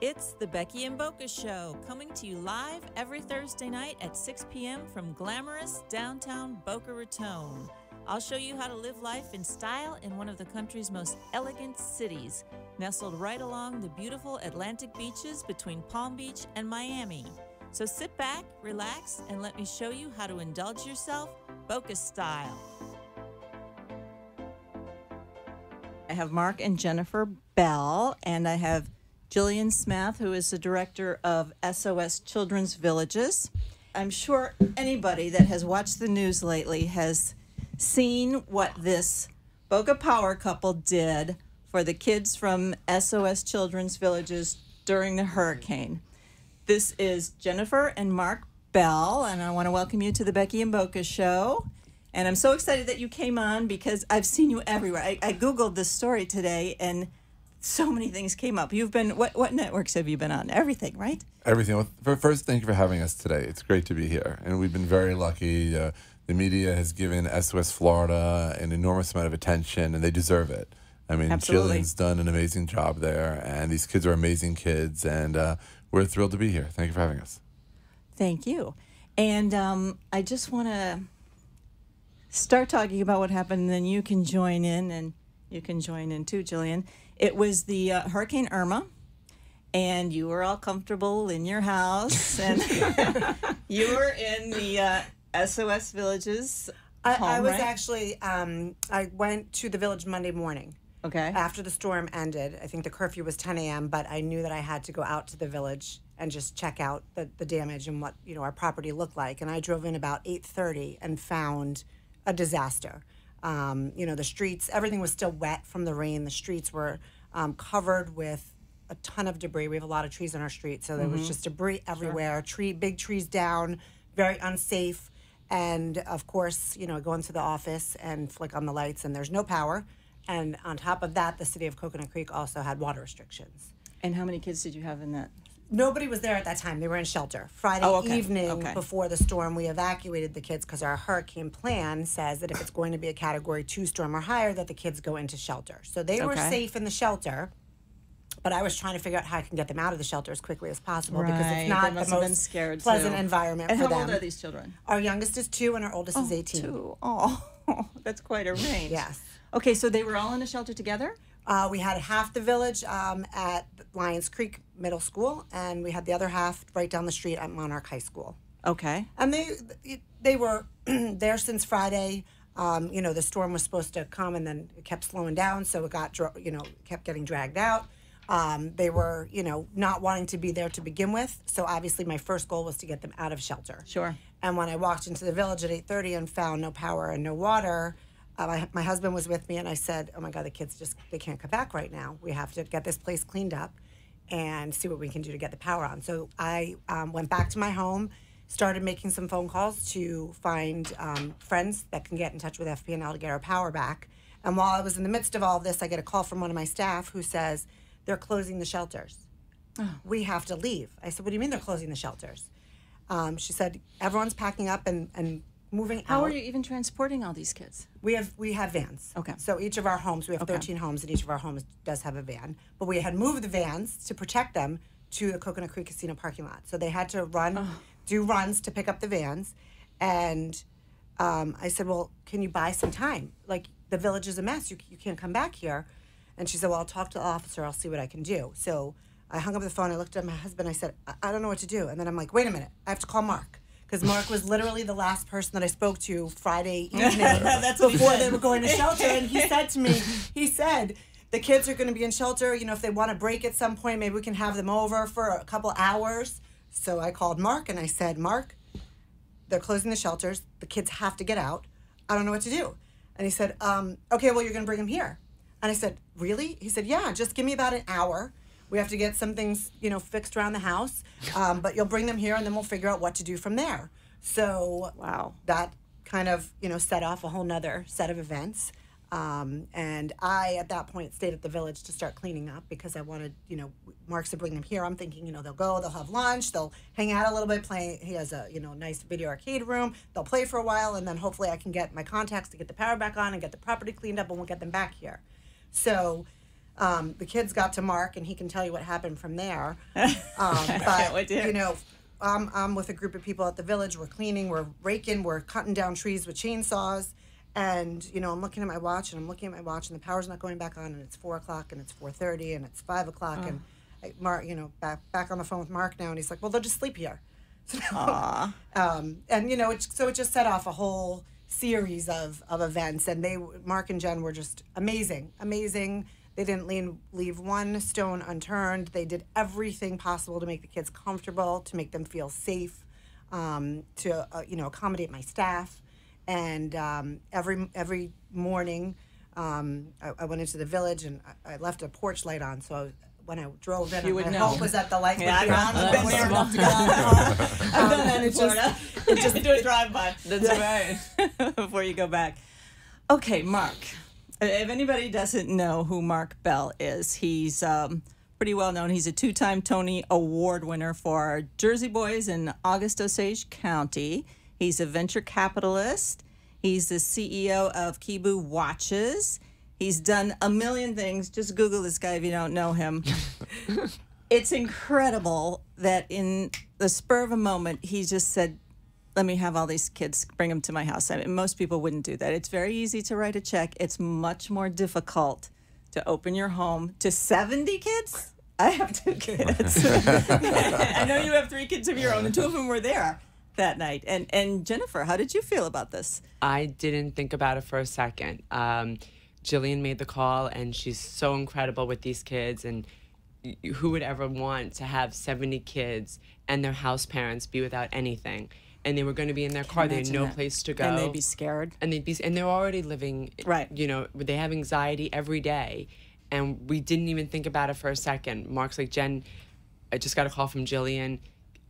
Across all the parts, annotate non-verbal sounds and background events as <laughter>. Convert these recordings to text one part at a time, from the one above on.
It's the Becky in Boca Show, coming to you live every Thursday night at 6 p.m. from glamorous downtown Boca Raton. I'll show you how to live life in style in one of the country's most elegant cities, nestled right along the beautiful Atlantic beaches between Palm Beach and Miami. So sit back, relax, and let me show you how to indulge yourself Boca style. I have Marc and Jennifer Bell, and I have Jillian Smith, who is the director of SOS Children's Villages. I'm sure anybody that has watched the news lately has seen what this Boca Power couple did for the kids from SOS Children's Villages during the hurricane. This is Jennifer and Marc Bell, and I want to welcome you to the Becky in Boca show. And I'm so excited that you came on because I've seen you everywhere. I, I Googled this story today and so many things came up. You've been, what, what networks have you been on? Everything, right? Everything. Well, first, thank you for having us today. It's great to be here. And we've been very lucky. Uh, the media has given SOS Florida an enormous amount of attention, and they deserve it. I mean, Absolutely. Jillian's done an amazing job there, and these kids are amazing kids, and uh, we're thrilled to be here. Thank you for having us. Thank you. And um, I just want to start talking about what happened, and then you can join in, and you can join in too, Jillian. It was the uh, Hurricane Irma, and you were all comfortable in your house, <laughs> and <laughs> you were in the uh, SOS Villages. I, I was right? actually, um, I went to the village Monday morning okay. after the storm ended. I think the curfew was 10 a.m., but I knew that I had to go out to the village and just check out the, the damage and what you know our property looked like. And I drove in about 8:30 and found a disaster. Um, you know, the streets, everything was still wet from the rain. The streets were um, covered with a ton of debris. We have a lot of trees on our street, so there was just debris everywhere. Tree, big trees down, very unsafe. And of course, you know, going to the office and flick on the lights, and there's no power. And on top of that, the city of Coconut Creek also had water restrictions. And how many kids did you have in that? Nobody was there at that time. They were in shelter. Friday Oh, okay. evening Okay. before the storm, we evacuated the kids because our hurricane plan says that if it's going to be a category two storm or higher, that the kids go into shelter. So they were safe in the shelter. But I was trying to figure out how I can get them out of the shelter as quickly as possible because it's not must the most scared, pleasant too. environment And for how them. old are these children? Our youngest is two and our oldest is 18. Two. Oh, <laughs> that's quite a range. Yes. Okay, so they were all in a shelter together? Uh, we had half the village um, at Lyons Creek Middle School, and we had the other half right down the street at Monarch High School. Okay. And they they were <clears throat> there since Friday. Um, you know, the storm was supposed to come, and then it kept slowing down, so it got you know kept getting dragged out. Um, they were you know not wanting to be there to begin with, so obviously my first goal was to get them out of shelter. Sure. And when I walked into the village at 8:30 and found no power and no water, uh, my, my husband was with me, and I said, "Oh my God, the kids just they can't come back right now. We have to get this place cleaned up and see what we can do to get the power on." So I um, went back to my home, started making some phone calls to find um, friends that can get in touch with FP&L to get our power back. And while I was in the midst of all of this, I get a call from one of my staff who says they're closing the shelters. We have to leave. I said, "What do you mean they're closing the shelters?" Um, she said everyone's packing up and, and moving How out. are you even transporting all these kids? We have we have vans. Okay. So each of our homes, we have Okay. 13 homes, and each of our homes does have a van. But we had moved the vans to protect them to the Coconut Creek Casino parking lot. So they had to run, do runs to pick up the vans, and um, I said, "Well, can you buy some time? Like the village is a mess. You you can't come back here." And she said, "Well, I'll talk to the officer. I'll see what I can do." So I hung up the phone. I looked at my husband. I said, I, I don't know what to do." And then I'm like, "Wait a minute. I have to call Marc." Because Marc was literally the last person that I spoke to Friday <laughs> evening before they were going to shelter. And he said to me, <laughs> he said, the kids are going to be in shelter. You know, if they want to break at some point, maybe we can have them over for a couple hours. So I called Marc and I said, Marc, they're closing the shelters. The kids have to get out. I don't know what to do. And he said, um, okay, well, you're going to bring them here. And I said, really? He said, yeah, just give me about an hour. We have to get some things, you know, fixed around the house. <laughs> Um, but you'll bring them here and then we'll figure out what to do from there. So Wow. that kind of, you know, set off a whole nother set of events. Um, and I, at that point, stayed at the village to start cleaning up because I wanted, you know, Marc's to bring them here. I'm thinking, you know, they'll go, they'll have lunch, they'll hang out a little bit, play. He has a, you know, nice video arcade room. They'll play for a while, and then hopefully I can get my contacts to get the power back on and get the property cleaned up, and we'll get them back here. So Um, the kids got to Marc, and he can tell you what happened from there. <laughs> Um, but wait to hear. you know, I'm, I'm with a group of people at the village. We're cleaning, we're raking, we're cutting down trees with chainsaws. And you know, I'm looking at my watch, and I'm looking at my watch, and the power's not going back on, and it's four o'clock, and it's four thirty, and it's five o'clock, and I, Marc, you know, back back on the phone with Marc now, and he's like, "Well, they'll just sleep here." <laughs> um, and you know, it, so it just set off a whole series of, of events, and they, Marc and Jen, were just amazing, amazing. They didn't leave, leave one stone unturned. They did everything possible to make the kids comfortable, to make them feel safe, um, to uh, you know accommodate my staff. And um, every every morning, um, I, I went into the village and I, I left a porch light on. So I was, when I drove in, You my would know. hope was that the light Yeah, I on. know. I've been there enough to get out the car. Um, and it just, it just do a drive by That's right. <laughs> before you go back. Okay, Marc. If anybody doesn't know who Marc Bell is, he's um, pretty well known. He's a two-time Tony Award winner for Jersey Boys in August Osage County. He's a venture capitalist. He's the CEO of Kibu Watches. He's done a million things. Just Google this guy if you don't know him. <laughs> it's incredible that in the spur of a moment, he just said, let me have all these kids, bring them to my house. I mean, most people wouldn't do that. It's very easy to write a check. It's much more difficult to open your home to 70 kids. I have two <laughs> kids. <laughs> I know you have three kids of your own, and two of them were there that night. And and Jennifer, how did you feel about this? I didn't think about it for a second. Um, Jillian made the call, and she's so incredible with these kids. And who would ever want to have 70 kids and their house parents be without anything? And they were going to be in their car. They had no that. place to go. And they'd be scared. and they'd be and they're already living Right. you know they have anxiety every day and we didn't even think about it for a second marc's like jen i just got a call from jillian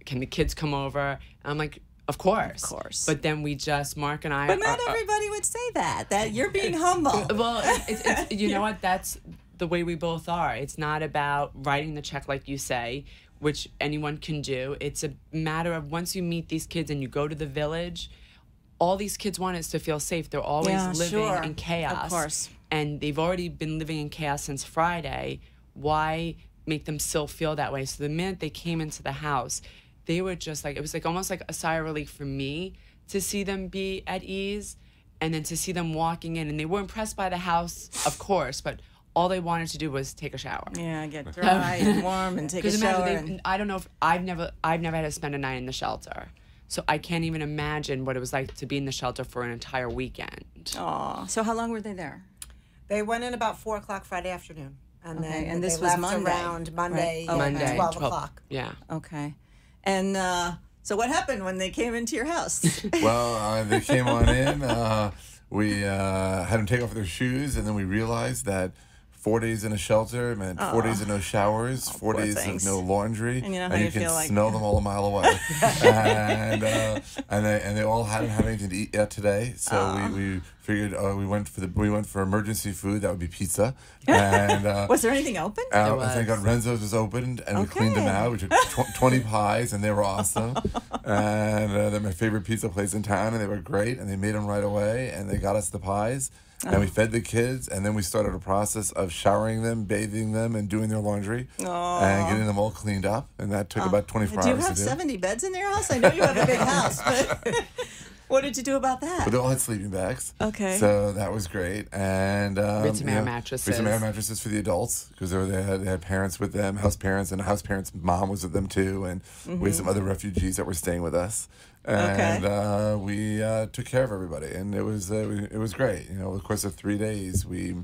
can the kids come over and i'm like of course Of course. but then we just marc and i But not are- are- everybody would say that. That you're being humble. <laughs> well it's, it's, you <laughs> know what that's the way we both are it's not about writing the check like you say which anyone can do. It's a matter of once you meet these kids and you go to the village all these kids want is to feel safe. They're always Yeah, living sure. in Of chaos. course. and they've already been living in chaos since friday. Why make them still feel that way? So the minute they came into the house they were just like it was like almost like a sigh of relief for me to see them be at ease and then to see them walking in. And they were impressed by the house of course but all they wanted to do was take a shower Yeah, get <laughs> dry and warm and take a because shower. they, and- I don't know if I've never, I've never had to spend a night in the shelter, so I can't even imagine what it was like to be in the shelter for an entire weekend. Aw. So how long were they there? They went in about four o'clock Friday afternoon, and Okay, then and this they was left Monday, around Monday, right? Oh, Monday, twelve 12 o'clock. Yeah, Okay. And uh, so what happened when they came into your house? <laughs> well, uh, they came on in. Uh, we uh, had them take off their shoes, and then we realized that four days in a shelter meant four days of no showers, four Oh, poor days things. of no laundry, And you know how you can feel like- smell them all a mile away. <laughs> and uh, and they and they all hadn't had anything to eat yet today, so we, we figured uh, we went for the we went for emergency food that would be pizza, <laughs> and. Uh, was there anything open? uh, There I think was. Renzo's was opened and we cleaned them out. We took tw- <laughs> 20 pies and they were awesome. and uh, they're my favorite pizza place in town and they were great. And they made them right away and they got us the pies. And we fed the kids and then we started a process of showering them, bathing them, and doing their laundry and getting them all cleaned up. And that took about 24 do you hours have to do. 70 beds in your house? I know you have a big <laughs> house, but <laughs> what did you do about that? But they all had sleeping bags. Okay. So that was great. And um, We had some you air know, mattresses. We had some air mattresses for the adults because they, they, had, they had parents with them, house parents, and the house parents' mom was with them too. And we had some other refugees that were staying with us. And. Okay. uh, we uh, took care of everybody, and it was uh, we- it was great. You know, over the course of three days, we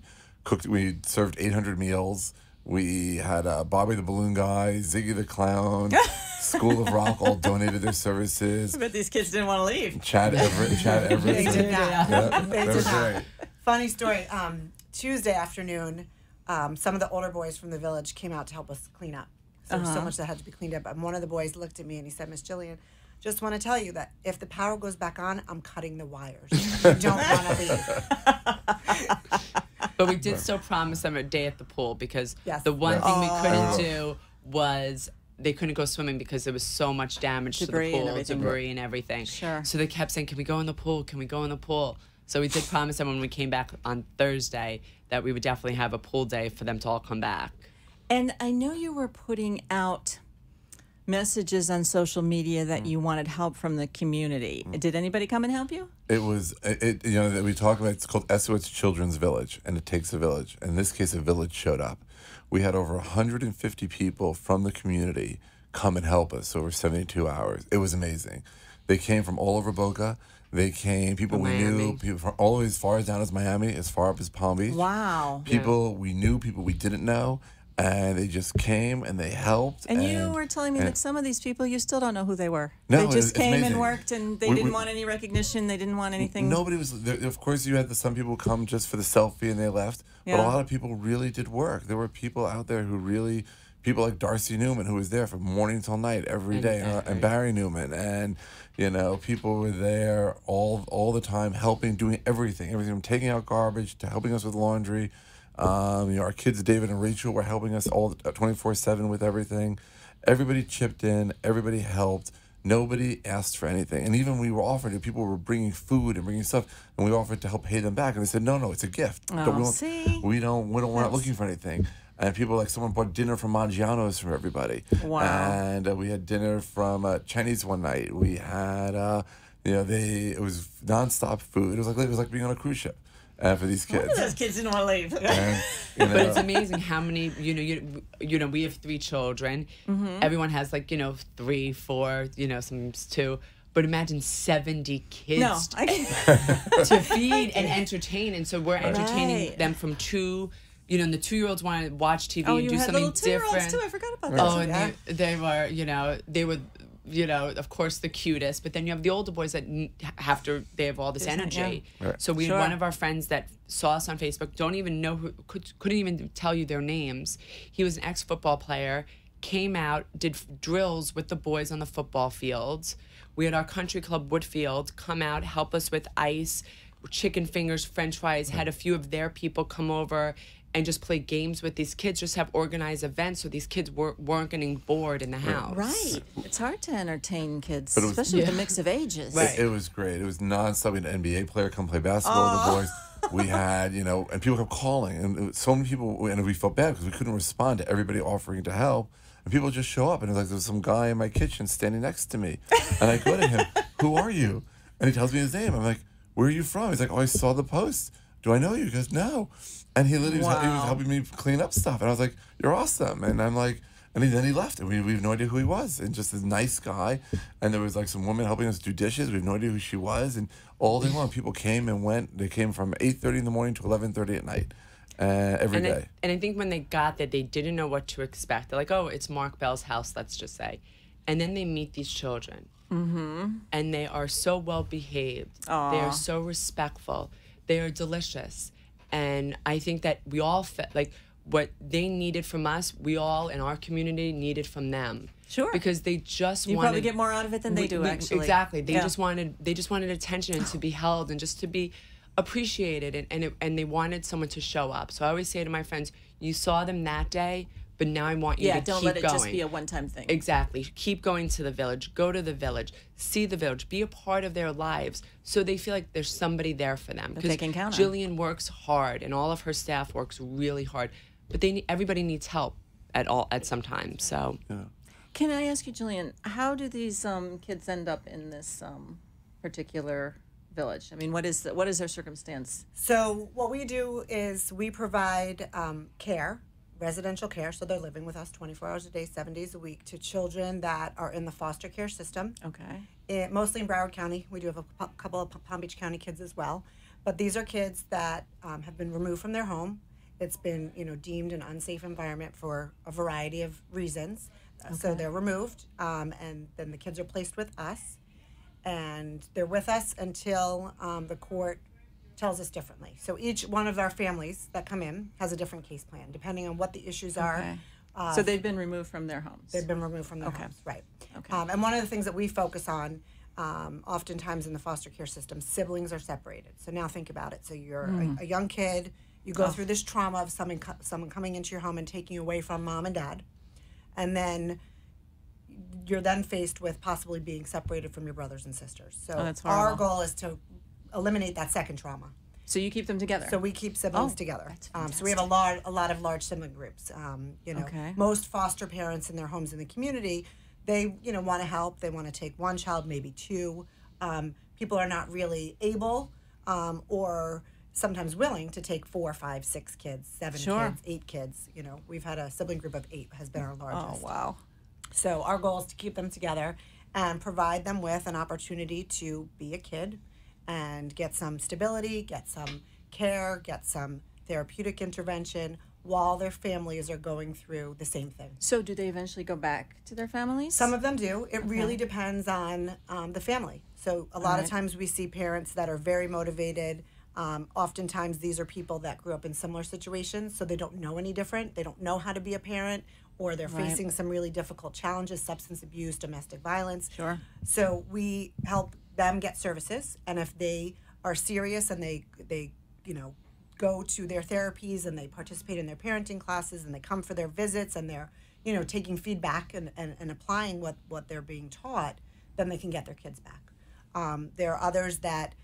cooked, we served 800 meals. We had uh, Bobby the Balloon Guy, Ziggy the Clown, <laughs> School of Rock all donated their services. But these kids didn't want to leave. Chad Everett, Chad Everett. They did not. Yeah, They did not. great. Funny story. Um, Tuesday afternoon, um, some of the older boys from the village came out to help us clean up. So there was so much that had to be cleaned up. And one of the boys looked at me and he said, Miss Jillian, just want to tell you that if the power goes back on, I'm cutting the wires. You <laughs> don't want to leave. but we did still promise them a day at the pool because Yes. the one Yes. thing we couldn't Oh. do was they couldn't go swimming because there was so much damage Debris to the pool, everything. debris and everything. Sure. So they kept saying, "Can we go in the pool? Can we go in the pool?" So we did promise them when we came back on Thursday that we would definitely have a pool day for them to all come back. And I know you were putting out messages on social media that Mm. you wanted help from the community. Did anybody come and help you? It was, it, you know, that we talk about. It's called SOS Children's Village, and it takes a village. In this case, a village showed up. We had over 150 people from the community come and help us over 72 hours. It was amazing. They came from all over Boca. They came people we knew, people from all the way as far as down as Miami, as far up as Palm Beach. Wow. People we knew, people we didn't know, and they just came and they helped. And you were telling me and- that some of these people you still don't know who they were. No, they just it's came and worked and they We- didn't we- want any recognition. They didn't want anything. Nobody was there. Of course, you had the, some people come just for the selfie and they left. yeah. But a lot of people really did work. There were people out there who really, people like Darcy Newman, who was there from morning till night every And day, and, uh, and Barry Newman, and you know, people were there all all the time, helping, doing everything, everything from taking out garbage to helping us with laundry. Um, you know, our kids, David and Rachel, were helping us all twenty four seven with everything. Everybody chipped in. Everybody helped. Nobody asked for anything, and even we were offering it. People were bringing food and bringing stuff, and we offered to help pay them back. And they said, "No, no, it's a gift. Oh, we don't, see? we don't, we don't, we're not looking for anything." And people like someone bought dinner from Maggiano's for everybody. Wow. And uh, we had dinner from uh, Chinese one night. We had, uh, you know, they it was nonstop food. It was like it was like being on a cruise ship uh, for these kids. Those kids didn't want to leave. And, you <laughs> But it's amazing how many you know you you know we have three children. Mm-hmm. Everyone has like you know three, four, you know sometimes two. But imagine seventy kids no, I can, <laughs> to <laughs> feed and entertain, and so we're entertaining Right. them from two. You know, and the two-year-olds want to watch TV oh, and you do had something little two-year-olds too. I forgot about that. Oh, and Yeah. they, they were, you know, they were, you know, of course the cutest. But then you have the older boys that have to, they have all this Isn't- energy. yeah. Right. So we Sure. had one of our friends that saw us on Facebook, don't even know who, could, couldn't even tell you their names. He was an ex football player, came out, did f- drills with the boys on the football fields. We had our country club Woodfield come out, help us with ice, chicken fingers, french fries, had a few of their people come over and just play games with these kids, just have organized events so these kids were, weren't getting bored in the house. Right. It's hard to entertain kids, was- especially with Yeah. a mix of ages. Right. It, it was great. It was nonstop. We had an NBA player come play basketball with the oh. boys. We had, you know, and people kept calling, and it was- so many people, and we felt bad because we couldn't respond to everybody offering to help. And people just show up, and it's like there's some guy in my kitchen standing next to me, and I go to him, <laughs> "Who are you?" And he tells me his name. I'm like, "Where are you from?" He's like, "Oh, I saw the post. Do I know you?" He goes, "No," and he literally was, he was helping me clean up stuff, and I was like, "You're awesome," and I'm like. And he, then he left, and we, we have no idea who he was. And just this nice guy. And there was like some woman helping us do dishes. We have no idea who she was. And all day long, people came and went. They came from 8.30 in the morning to 11.30 at night, uh, every And day. I, and I think when they got there, they didn't know what to expect. They're like, oh, it's Marc Bell's house, let's just say. And then they meet these children. Mm-hmm. And they are so well behaved. They are so respectful. They are delicious. And I think that we all, felt like, what they needed from us, we all in our community needed from them. Sure. Because they just You wanted. probably get more out of it than they we- do, we- actually. Exactly. They Yeah. just wanted they just wanted attention and to be held and just to be appreciated and and, it, and they wanted someone to show up. So I always say to my friends, you saw them that day, but now I want you Yeah, to don't let it going. just be a one-time thing. Exactly. Keep going to the village. Go to the village. See the village. Be a part of their lives, so they feel like there's somebody there for them. Because they can count on. Jillian works hard, and all of her staff works really hard, but they need, everybody needs help at all at some time. So Can I ask you, Jillian, how do these um, kids end up in this um, particular village? I mean, what is the, what is their circumstance? So what we do is we provide um, care, residential care. So they're living with us 24 hours a day, seven days a week, to children that are in the foster care system. Okay. it, mostly in Broward County. We do have a couple of Palm Beach County kids as well, but these are kids that um, have been removed from their home. It's been, you know, deemed an unsafe environment for a variety of reasons. Uh, So they're removed, um, and then the kids are placed with us, and they're with us until um, the court tells us differently. So each one of our families that come in has a different case plan, depending on what the issues are. Okay. so they've been removed from their homes. They've been removed from their Okay. homes, right? Okay. Um, and one of the things that we focus on, um, oftentimes in the foster care system, siblings are separated. So now think about it. So you're Hmm. a, a young kid, you go Oh. through this trauma of someone co- someone coming into your home and taking you away from mom and dad, and then you're then faced with possibly being separated from your brothers and sisters. So Oh, that's our goal is to eliminate that second trauma. So you keep them together. So we keep siblings Oh, together. Um, so we have a lot, a lot of large sibling groups. Um, you know, Okay. most foster parents in their homes in the community, they you know want to help. They want to take one child, maybe two. Um, people are not really able um, or sometimes willing to take four, five, six kids, seven Sure. kids, eight kids. You know, we've had a sibling group of eight has been our largest. oh largest. wow. So our goal is to keep them together and provide them with an opportunity to be a kid and get some stability, get some care, get some therapeutic intervention while their families are going through the same thing. So do they eventually go back to their families? Some of them do. It really depends on um, the family. So a lot of times we see parents that are very motivated. Um, oftentimes these are people that grew up in similar situations, so they don't know any different. They don't know how to be a parent, or they're Right. facing some really difficult challenges: substance abuse, domestic violence. Sure. So we help them get services, and if they are serious and they they you know go to their therapies and they participate in their parenting classes and they come for their visits and they're you know taking feedback and, and, and applying what what they're being taught, then they can get their kids back. Um, there are others that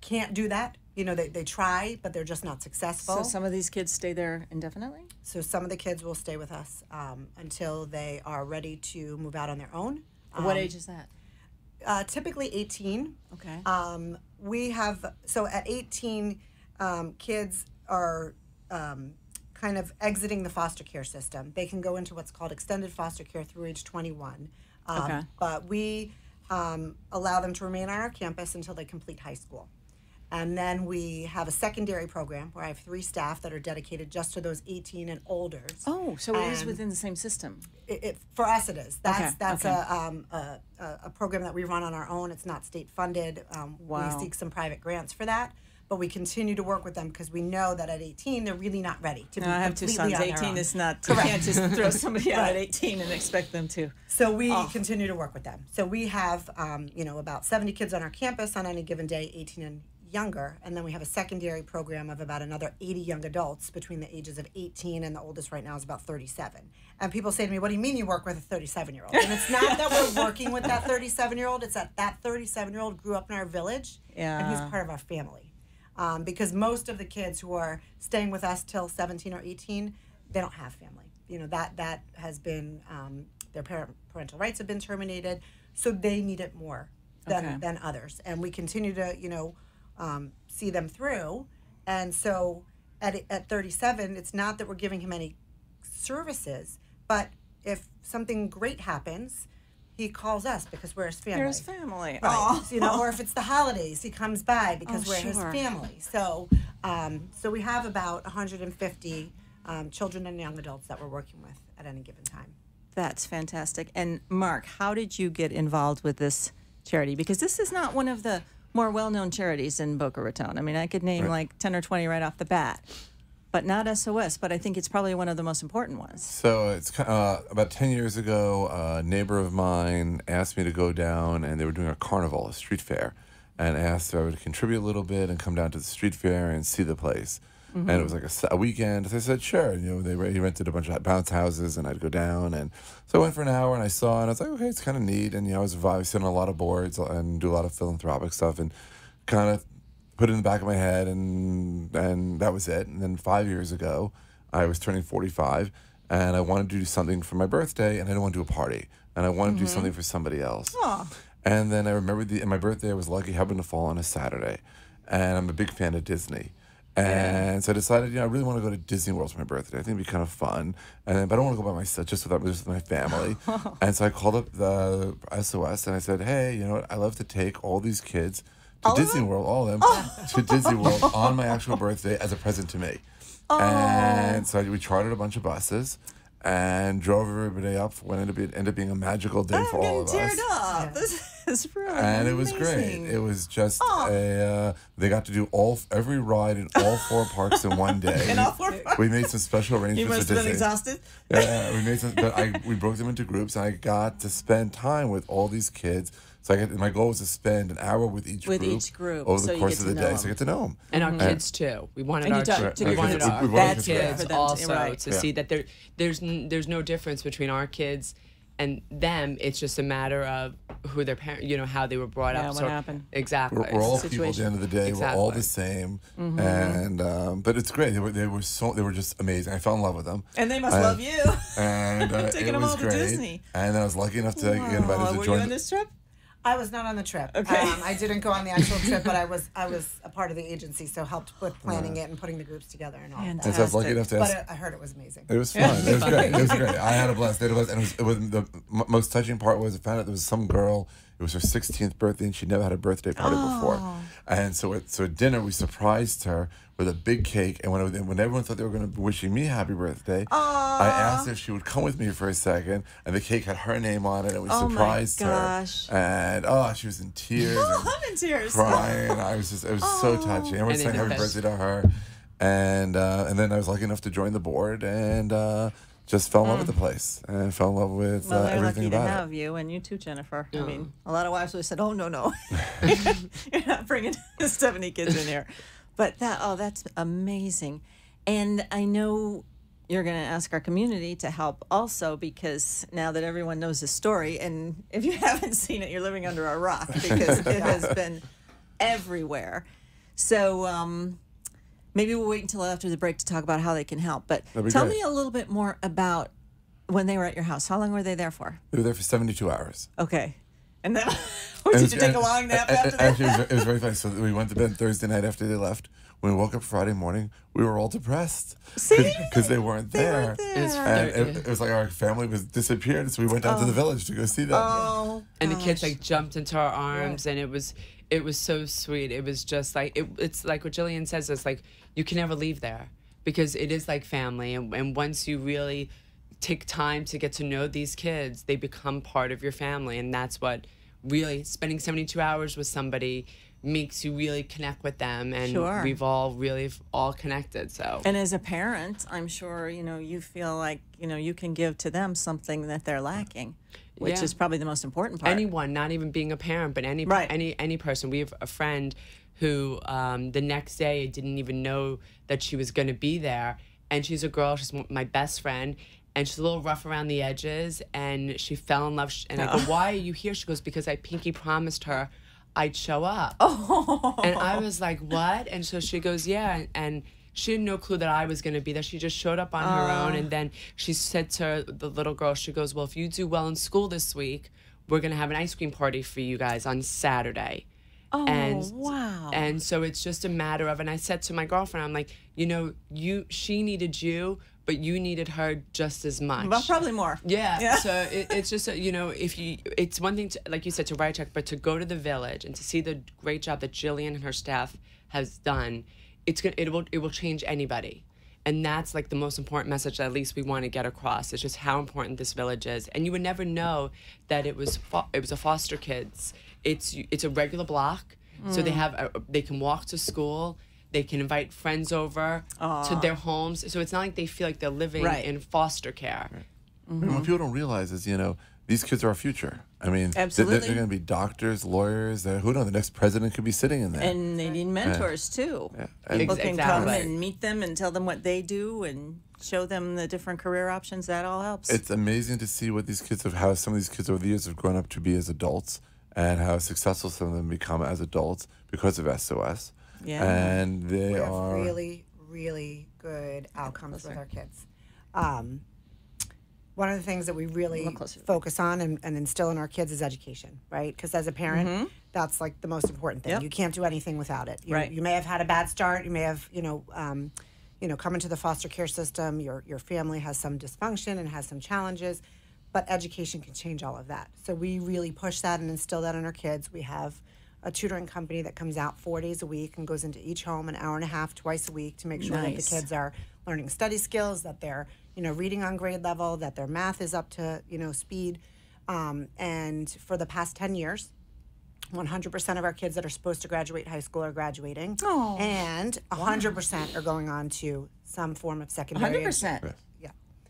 can't do that. You know, they, they try, but they're just not successful. So some of these kids stay there indefinitely. So some of the kids will stay with us um, until they are ready to move out on their own. what Um, age is that? Uh, typically 18. Okay. Um, we have so at 18, um, kids are um, kind of exiting the foster care system. They can go into what's called extended foster care through age 21. Um, Okay. But we um, allow them to remain on our campus until they complete high school. And then we have a secondary program where I have three staff that are dedicated just to those 18 and older. oh, so it is and- within the same system. it, it, for us it is that's Okay, that's okay. a, um, a, a program that we run on our own it's not state funded um, Wow. we seek some private grants for that but we continue to work with them because we know that at 18 they're really not ready to be I have two sons. 18 is not. You can't just throw somebody <laughs> out at 18 and expect them to. so we Oh. continue to work with them so we have um, you know about 70 kids on our campus on any given day 18 and younger and then we have a secondary program of about another 80 young adults between the ages of 18 and the oldest right now is about 37 and people say to me what do you mean you work with a 37 year old and it's not that we're <laughs> working with that 37 year old it's that that 37 year old grew up in our village and he's part of our family. Um, because most of the kids who are staying with us till 17 or 18 they don't have family. You know that that has been um, their parent parental rights have been terminated so they need it more than Okay. than others. And we continue to you know um, see them through and so at, at 37 it's not that we're giving him any services but if something great happens he calls us because we're his family Here's family. Right. Oh. You know, or if it's the holidays, he comes by because Oh, we're his family. So, um, so we have about 150 um, children and young adults that we're working with at any given time. That's fantastic. And Marc, how did you get involved with this charity? Because this is not one of the more well-known charities in Boca Raton. I mean, I could name like 10 or 20 right off the bat, but not SOS. But I think it's probably one of the most important ones. So it's uh, about 10 years ago, a neighbor of mine asked me to go down, and they were doing a carnival, a street fair, and asked if I would contribute a little bit and come down to the street fair and see the place. Mm-hmm. And it was like a weekend. So I said, sure. And, you know, they he rented a bunch of bounce houses, and I'd go down. And so I went for an hour, and I saw, and I was like, okay, it's kind of neat. And, you know, I was sitting on a lot of boards and do a lot of philanthropic stuff, and kind of put it in the back of my head and and that was it and then five years ago i was turning 45 and i wanted to do something for my birthday and i didn't want to do a party and i wanted to do mm-hmm. something for somebody else and then i remember the and my birthday I was lucky happened to fall on a saturday and i'm a big fan of disney and so I decided, you know, I really want to go to Disney World for my birthday. I think it'd be kind of fun. And then, but I don't want to go by myself, just with, just with my family. <laughs> and so I called up the SOS and I said, hey, you know what? I love to take all these kids to Disney World, all of them, to Disney <laughs> World on my actual birthday as a present to me. And so we chartered a bunch of buses and drove everybody up for what ended up, being, ended up being a magical day for all of us. up. This is really And it was great. It was just a. Uh, they got to do all every ride in all four parks in one day. <laughs> In all four parks? We made some special arrangements. you arrangements must with have been Disney. exhausted. Yeah, we made some. But I we broke them into groups, and I got to spend time with all these kids. So I get, my goal was to spend an hour with each With group each group, over so the you course of the know day, so I get to know them. and our kids too. We wanted And you our, talk- Right, to we right, wanted because our we- we wanted That's to- good kids for them to- also right. to Yeah. see that there there's n- there's no difference between our kids and them it's just a matter of who their parent you know how they were brought Yeah, up what happened. exactly We're, we're all people at the end of the day. We're all the same, Mm-hmm. and um, but it's great. They were they were so they were just amazing. I fell in love with them, And they must Uh, love you. and <laughs> uh, Taking it them was all to great. Disney. And I was lucky enough to get invited to were join. you on this trip? I was not on the trip. Okay. Um, I didn't go on the actual trip, but I was <laughs> I was a part of the agency, so helped with planning it and putting the groups together and all of and that. so I was lucky enough to ask. But I I heard it was amazing. It was fun. It was <laughs> great. It was great. I had a blast. They had a blast. And it was, it was the m- most touching part was I found out there was some girl. It was her 16th birthday, and she'd never had a birthday party before. And so, at, so at dinner, we surprised her with a big cake. And when it, when everyone thought they were going to be wishing me happy birthday, I asked if she would come with me for a second. And the cake had her name on it, and we Oh my surprised gosh. her. And oh, she was in tears. <laughs> and I'm in tears. crying. I was just, it was so <laughs> touching. Everyone And they sang did happy that. birthday to her, and uh, and then I was lucky enough to join the board and uh, just fell in love with the place and fell in love with Mm. Well, uh, they're everything lucky to have it. you, and you too, Jennifer. I mean, a lot of wives would have said, "Oh no, no, <laughs> you're not bringing seventy kids in here." But that, oh, that's amazing. And I know you're going to ask our community to help also because now that everyone knows the story, and if you <laughs> haven't seen it, you're living under a rock because <laughs> it has been everywhere. So. um Maybe we'll wait until after the break to talk about how they can help. But tell great. me a little bit more about when they were at your house. How long were they there for? they were there for seventy two hours. Okay. And then And did it's- you take a long nap and- after and that? Actually, it was, it was very funny. So we went to bed Thursday night after they left. When we woke up Friday morning, we were all depressed See? because they weren't They there. weren't It was there. And it, it was like our family was disappeared, so we went down to the oh. village to go see them. Oh, and the kids like jumped into our arms and it was it was so sweet it was just like it, it's like what jillian says it's like you can never leave there because it is like family and, and once you really take time to get to know these kids they become part of your family and that's what really spending 72 hours with somebody makes you really connect with them and Sure. we've all really all connected so And as a parent, I'm sure, you know, you feel like, you know, you can give to them something that they're lacking, which Yeah. is probably the most important part. anyone not even being a parent but any Right. any any person we have a friend who um, the next day didn't even know that she was going to be there and she's a girl she's my best friend and she's a little rough around the edges and she fell in love and i go oh. why are you here she goes because i pinky promised her i'd show up Oh. and i was like what and so she goes yeah and she had no clue that I was going to be there. She just showed up on her oh. own. And then she said to the little girl, she goes, Well, if you do well in school this week, we're going to have an ice cream party for you guys on Saturday. Oh, and wow. and so it's just a matter of and i said to my girlfriend i'm like you know you she needed you but you needed her just as much well, probably more. yeah, Yeah. so it, it's just you know if you it's one thing to like you said to write a check but to go to the village and to see the great job that jillian and her staff has done it's gonna it will it will change anybody and that's like the most important message that at least we want to get across it's just how important this village is and you would never know that it was it was a foster kids it's it's a regular block so Mm. they have a, they can walk to school they can invite friends over to their homes so it's not like they feel like they're living Right. in foster care I mean, what people don't realize is, you know, these kids are our future. I mean, they're- Absolutely. they're, going to be doctors, lawyers. Uh, who knows? The next president could be sitting in there. And they need mentors too. And- People Ex- can come and meet them and tell them what they do and show them the different career options. That all helps. it's amazing to see what these kids have, how some of these kids over the years have grown up to be as adults and how successful some of them become as adults because of SOS. Yeah. And they we have are. really, really good outcomes with our kids. Um, one of the things that we really focus on and, and instill in our kids is education, right? Because as a parent, that's like the most important thing. Yep. You can't do anything without it. You, Right. You may have had a bad start. You may have, you know, um, you know, come into the foster care system. Your your family has some dysfunction and has some challenges, but education can change all of that. So we really push that and instill that in our kids. We have a tutoring company that comes out four days a week and goes into each home an hour and a half twice a week to make sure that the kids are learning study skills, that they're you know reading on grade level, that their math is up to you know speed. Um, and for the past ten years, 100% of our kids that are supposed to graduate high school are graduating, Oh. and 100% are going on to some form of secondary. Hundred percent. Yeah.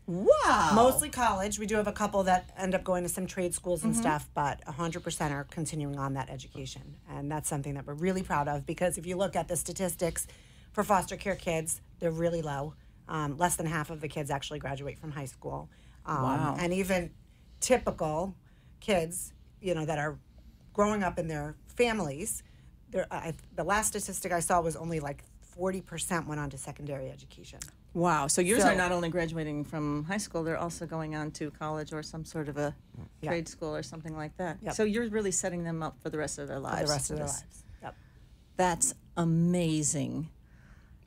Wow. Mostly college. We do have a couple that end up going to some trade schools and stuff, but 100% are continuing on that education. And that's something that we're really proud of because if you look at the statistics for foster care kids, they're really low. Um, less than half of the kids actually graduate from high school. Um, Wow. And even typical kids, you know, that are growing up in their families. I, the last statistic I saw was only like 40% went on to secondary education. Wow. So yours So- are not only graduating from high school, they're also going on to college or some sort of a mm. Yeah. trade school or something like that. Yep. So you're really setting them up for the rest of their lives. For lives. the rest of their lives. Yep. That's amazing.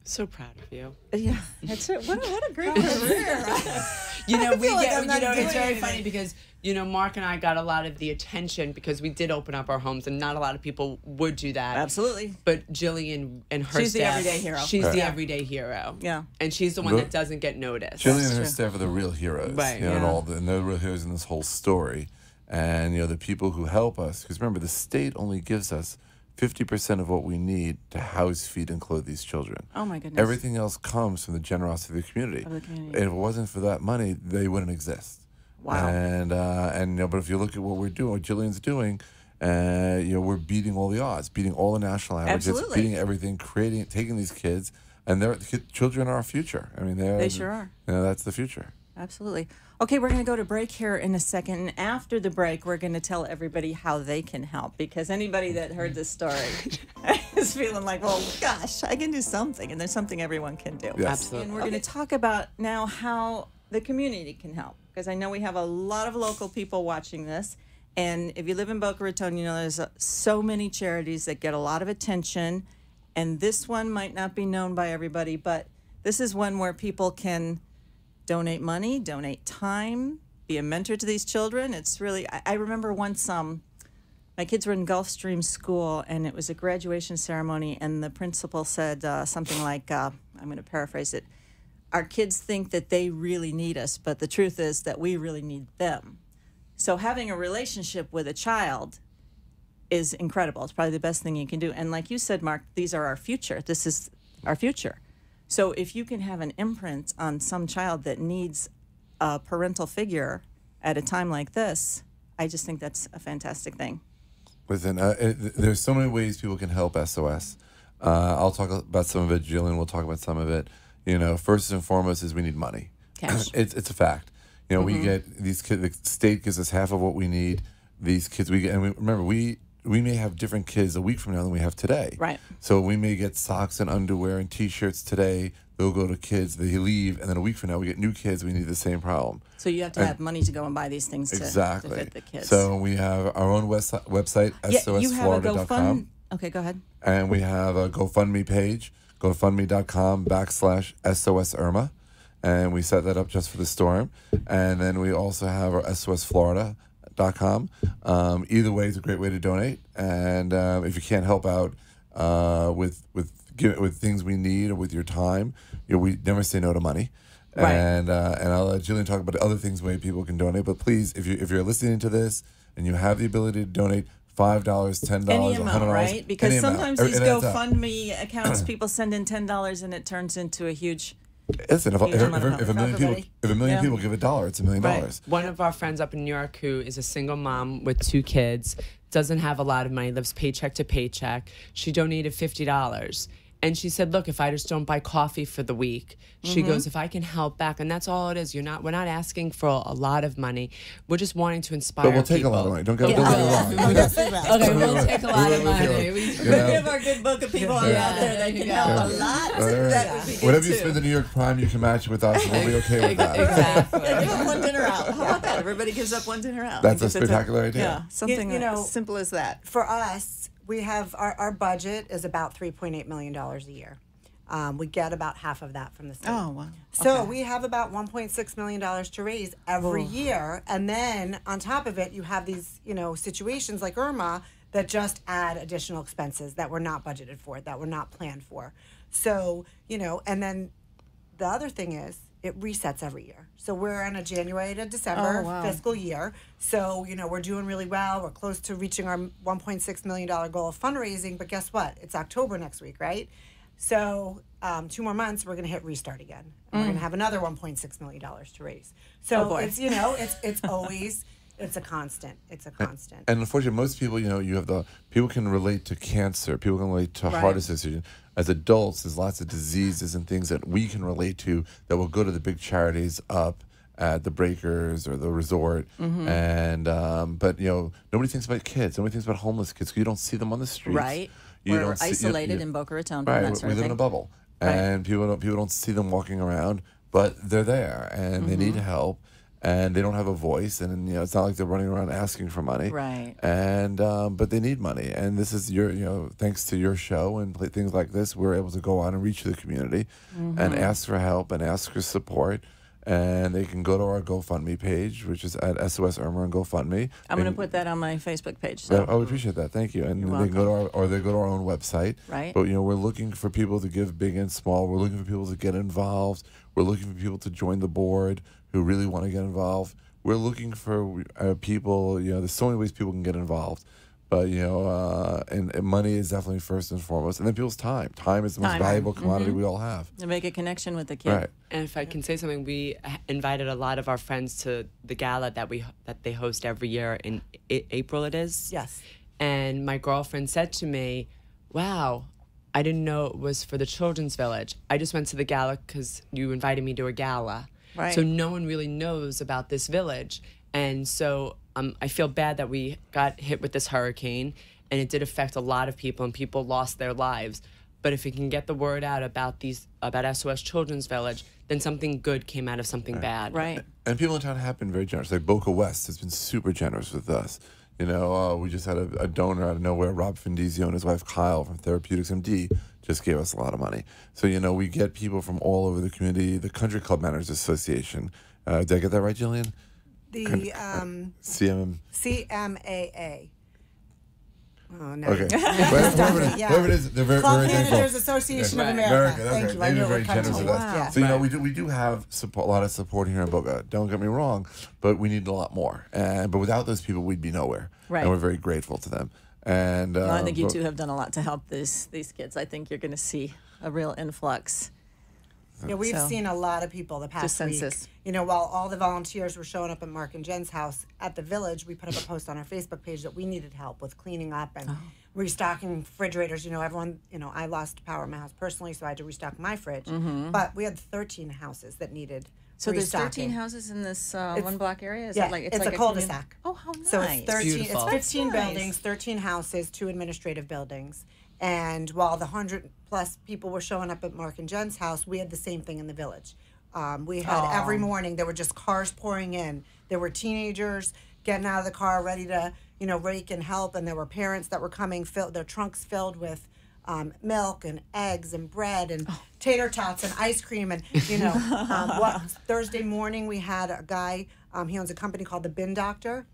So proud of you. Yeah, that's it. What a, what a great <laughs> career. <laughs> You know, we like get, I'm you know, it's very anything. funny because, you know, Marc and I got a lot of the attention because we did open up our homes and not a lot of people would do that. Absolutely. But Jillian and her She's the everyday hero. She's the everyday hero. Yeah. And she's the one that doesn't get noticed. Jillian and her true. staff are the real heroes, Right, You know, and all the, and they're the real heroes in this whole story. And you know, the people who help us, because remember, the state only gives us fifty percent of what we need to house, feed, and clothe these children. Oh my goodness. Everything else comes from the generosity of the community. Of the community. And if it wasn't for that money, they wouldn't exist. Wow. And uh, and you know, but if you look at what we're doing, what Jillian's doing, uh, you know, we're beating all the odds, beating all the national averages, Absolutely. beating everything, creating, taking these kids, and their children are our future. I mean, they're They sure are. You know, that's the future. Absolutely. Okay, we're going to go to break here in a second. And after the break, we're going to tell everybody how they can help because anybody that heard this story <laughs> is feeling like, well, gosh, I can do something. And there's something everyone can do. Yes. Absolutely. And we're going to talk about now how the community can help because I know we have a lot of local people watching this. And if you live in Boca Raton, you know there's uh, so many charities that get a lot of attention. And this one might not be known by everybody, but this is one where people can donate money, donate time, be a mentor to these children. It's really, I, I remember once um, my kids were in Gulfstream School and it was a graduation ceremony, and the principal said uh, something like, uh, I'm going to paraphrase it, our kids think that they really need us, but the truth is that we really need them. So having a relationship with a child is incredible. It's probably the best thing you can do. And like you said, Marc, these are our future. This is our future. So if you can have an imprint on some child that needs a parental figure at a time like this, I just think that's a fantastic thing. Listen, uh, it, there's so many ways people can help SOS. Uh, I'll talk about some of it. Jillian will talk about some of it. You know, first and foremost is we need money. Cash. <clears throat> it's it's a fact. You know, we get these kids. The state gives us half of what we need. These kids we get, and we remember we we may have different kids a week from now than we have today. Right. So we may get socks and underwear and T-shirts today. They'll go to kids. They leave, and then a week from now we get new kids. We need the same problem. So you have to have money to go and buy these things to, exactly. to fit the kids. So we have our own website, website yeah, you have a sosflorida.com. Okay, go ahead. and we have a GoFundMe page, GoFundMe.com backslash SOS Irma, and we set that up just for the storm. And then we also have our SOSFlorida.com. Um, either way is a great way to donate. And um, if you can't help out uh, with with give, with things we need or with your time, you know, we never say no to money. Right. And uh, and I'll let Jillian talk about other things way people can donate. But please, if you if you're listening to this and you have the ability to donate. Five dollars, ten Any dollars, amount, hundred dollars, right? Because sometimes these GoFundMe accounts, people send in ten dollars and it turns into a huge. Listen, if, if, if, if, if a million people if a million Yeah. people give a dollar, it's a million Right. dollars. One of our friends up in New York who is a single mom with two kids, doesn't have a lot of money, lives paycheck to paycheck. She donated $50. And she said, "Look, if I just don't buy coffee for the week, she mm-hmm. goes, if I can help back, and that's all it is. You're not, we're not asking for a lot of money. We're just wanting to inspire. But we'll take a lot of money. Don't get Yeah. don't get me <laughs> wrong. Okay, we'll take a lot of We'll- we'll- money. We- know, We have our good book of people out there that can help a lot. whatever, That would be good whatever you spend the New York Prime, you can match with us. and We'll be okay with that. Exactly. Yeah, give them one dinner out. How about that? Everybody gives up one dinner out. That's a Because it's spectacular idea. Yeah, something you know- as simple as that. for us, we have our, our budget is about three point eight million dollars a year. Um, we get about half of that from the state. Oh, wow. So Okay. we have about one point six million dollars to raise every year, and then on top of it, you have these you know situations like Irma that just add additional expenses that were not budgeted for, that were not planned for. So you know, and then the other thing is it resets every year. So we're in a January to December Oh, wow. fiscal year. So, you know, we're doing really well. We're close to reaching our $1.6 million goal of fundraising. But guess what? It's October next week, right? So, um, two more months, we're going to hit restart again. And We're going to have another $1.6 million to raise. So, Mm. Oh, it's, you know, it's, it's <laughs> always, it's a constant. It's a constant. And unfortunately, most people, you know, you have the people can relate to cancer. People can relate to heart Right. association. As adults, there's lots of diseases and things that we can relate to that will go to the big charities up at the Breakers or the resort, and um, but you know nobody thinks about kids. Nobody thinks about homeless kids. 'cause You don't see them on the streets. Right. You We're don't see- you- isolated you- in Boca Raton. Right, we we live in a bubble, Right. and people don't people don't see them walking around, but they're there and they Mm-hmm. need help, and they don't have a voice, and you know it's not like they're running around asking for money, Right. And um, but they need money, and this is your you know thanks to your show and play, things like this, we're able to go on and reach the community, Mm-hmm. and ask for help and ask for support. And they can go to our GoFundMe page, which is at SOS Irma and GoFundMe. I'm going to put that on my Facebook page. So. I would appreciate that. Thank you. And You're they can go to our, or they go to our own website. Right. But you know, we're looking for people to give big and small. We're looking for people to get involved. We're looking for people to join the board who really want to get involved. We're looking for uh, people. You know, there's so many ways people can get involved. But you know, uh, and, and money is definitely first and foremost, and then people's time. Time is the most Time. valuable commodity we all have. to make a connection with the kid. Right. And if I can say something, we invited a lot of our friends to the gala that we that they host every year in A- April. It is. Yes. And my girlfriend said to me, "Wow, I didn't know it was for the Children's Village. I just went to the gala because you invited me to a gala. Right. So no one really knows about this village, and so um, I feel bad that we got hit with this hurricane, and it did affect a lot of people, and people lost their lives. But if we can get the word out about these about SOS Children's Village, then something good came out of something bad. Right. And people in town have been very generous. Like Boca West has been super generous with us. You know, uh, we just had a, a donor out of nowhere, Rob Finizio and his wife Kyle from Therapeutics MD, just gave us a lot of money. So, you know, we get people from all over the community. The Country Club Managers Association. Uh, did I get that right, Jillian? The um, CMM. CMAA. Oh no. Okay. <laughs> whoever, it is, Yeah. whoever it is, they're very, Club very thankful. Managers Association Yeah. of America. okay. Thank you. They've been very generous to with me. us. Yeah. So you know, we do we do have support, a lot of support here in Boca. Don't get me wrong, but we need a lot more. And but without those people, we'd be nowhere. Right. And we're very grateful to them. And uh, Well, I think you but- two have done a lot to help these these kids. I think you're going to see a real influx. Yeah, we've So- seen a lot of people the past week. You know, while all the volunteers were showing up at Marc and Jen's house at the village, we put up a post on our Facebook page that we needed help with cleaning up and Oh. restocking refrigerators. You know, everyone, you know, I lost power in my house personally, so I had to restock my fridge. But we had 13 houses that needed Mm-hmm. So there's restocking. 13 houses in this uh, one block area. Is yeah, it like it's a like cul-de-sac. communi- Oh, how nice! So it's 13, Beautiful. it's 15 nice. buildings, 13 houses, two administrative buildings. And while the 100 plus people were showing up at Marc and Jen's house, we had the same thing in the village. Um, we had every morning, there were just cars pouring in. There were teenagers getting out of the car ready to, you know, rake and help. And there were parents that were coming, fill, their trunks filled with um, milk and eggs and bread and Oh. tater tots and ice cream and you know <laughs> um, what Thursday morning we had a guy um, he owns a company called the Bin Doctor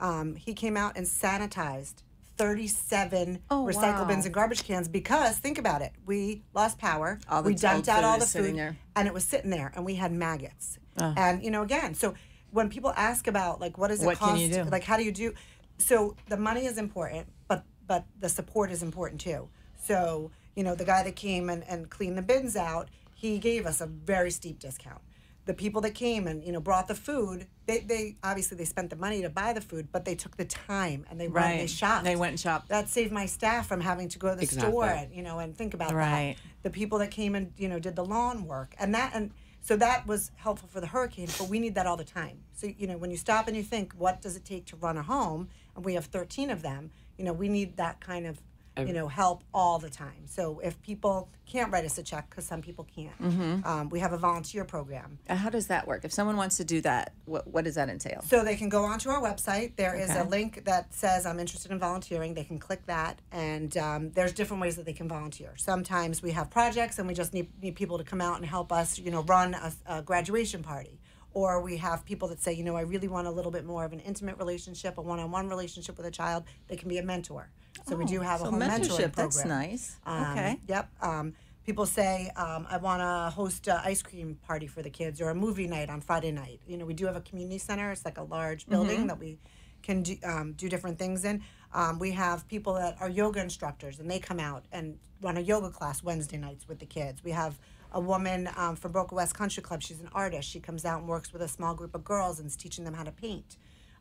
um, he came out and sanitized 37 Oh, recycle wow. bins and garbage cans because think about it we lost power All the we dumped out all the food there. and it was sitting there and we had maggots and you know again so when people ask about like what does it What cost can you do? like how do you do so the money is important but but the support is important too so you know the guy that came and, and cleaned the bins out he gave us a very steep discount the people that came and you know brought the food they, they obviously they spent the money to buy the food but they took the time and they run they Right. shopped They went and shopped. that saved my staff from having to go to the Exactly. store and you know and think about Right. that the people that came and you know did the lawn work and that and so that was helpful for the hurricane but we need that all the time so you know when you stop and you think what does it take to run a home and we have 13 of them you know we need that kind of you know help all the time so if people can't write us a check because some people can't Mm-hmm. um, we have a volunteer program Uh, How does that work? If someone wants to do that, what what does that entail? so they can go onto our website. There is a link that says I'm interested in volunteering. They can click that, and um, there's different ways that they can volunteer. Sometimes we have projects, and we just need, need people to come out and help us, you know, run a, a graduation party. Or we have people that say, you know, I really want a little bit more of an intimate relationship, a one-on-one relationship with a child. They can be a mentor. So we do have a Oh, so home mentoring mentorship. program. That's nice. Um, okay. Yep. Um, people say, um, I want to host an ice cream party for the kids or a movie night on Friday night. You know, we do have a community center. It's like a large building that we can do, um, do different things in. Um, we have people that are yoga instructors and they come out and run a yoga class Wednesday nights with the kids. We have a woman um, from Boca West Country Club. She's an artist. She comes out and works with a small group of girls and is teaching them how to paint.